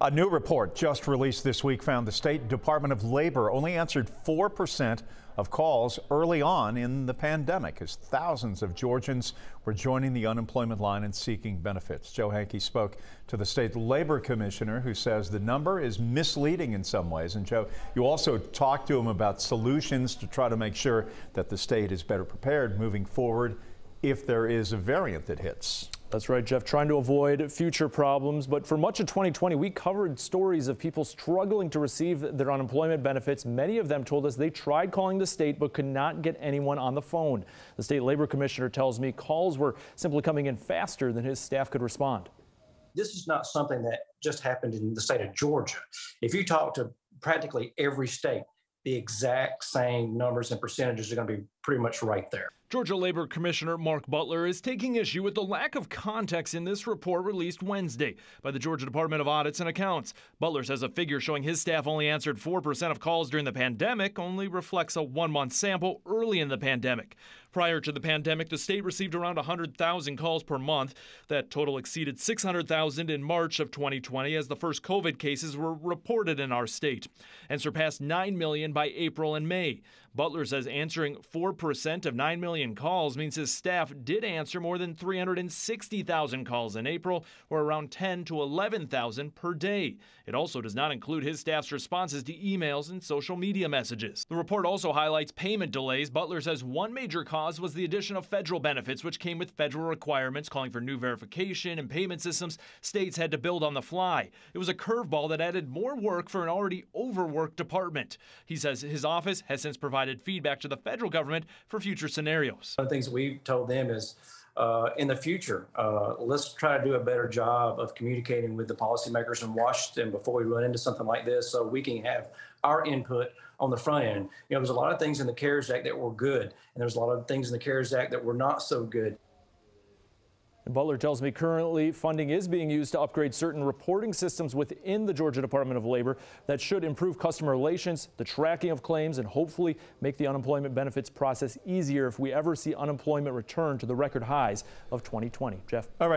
A new report just released this week found the State Department of Labor only answered 4% of calls early on in the pandemic as thousands of Georgians were joining the unemployment line and seeking benefits. Joe Henke spoke to the state labor commissioner who says the number is misleading in some ways. And Joe, you also talked to him about solutions to try to make sure that the state is better prepared moving forward if there is a variant that hits. That's right, Jeff, trying to avoid future problems. But for much of 2020, we covered stories of people struggling to receive their unemployment benefits. Many of them told us they tried calling the state but could not get anyone on the phone. The state labor commissioner tells me calls were simply coming in faster than his staff could respond. This is not something that just happened in the state of Georgia. If you talk to practically every state, the exact same numbers and percentages are going to be pretty much right there. Georgia Labor Commissioner Mark Butler is taking issue with the lack of context in this report released Wednesday by the Georgia Department of Audits and Accounts. Butler says a figure showing his staff only answered 4% of calls during the pandemic only reflects a one month sample early in the pandemic. Prior to the pandemic, the state received around 100,000 calls per month. That total exceeded 600,000 in March of 2020 as the first COVID cases were reported in our state and surpassed 9 million by April and May. Butler says answering 4% of 9 million calls means his staff did answer more than 360,000 calls in April, or around 10 to 11,000 per day. It also does not include his staff's responses to emails and social media messages. The report also highlights payment delays. Butler says one major cause was the addition of federal benefits, which came with federal requirements calling for new verification and payment systems states had to build on the fly. It was a curveball that added more work for an already overworked department. He says his office has since provided provided feedback to the federal government for future scenarios. One of the things we've told them is uh, in the future, uh, let's try to do a better job of communicating with the policymakers in Washington before we run into something like this so we can have our input on the front end. You know, there's a lot of things in the CARES Act that were good, and there's a lot of things in the CARES Act that were not so good. Butler tells me currently funding is being used to upgrade certain reporting systems within the Georgia Department of Labor that should improve customer relations, the tracking of claims, and hopefully make the unemployment benefits process easier if we ever see unemployment return to the record highs of 2020. Jeff. All right.